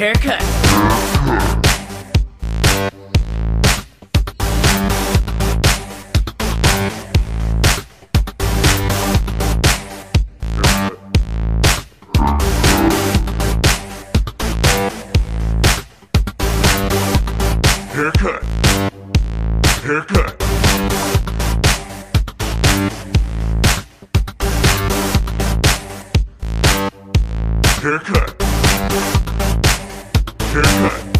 Haircut. Haircut. Haircut. Haircut haircut.